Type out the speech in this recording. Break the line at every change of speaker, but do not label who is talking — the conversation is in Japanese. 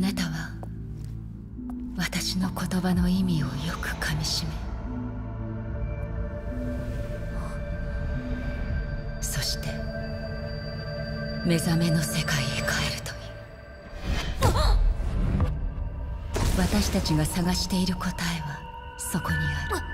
あなたは私の言葉の意味をよくかみしめそして目覚めの世界へ帰るという。私たちが探している答えはそこにある。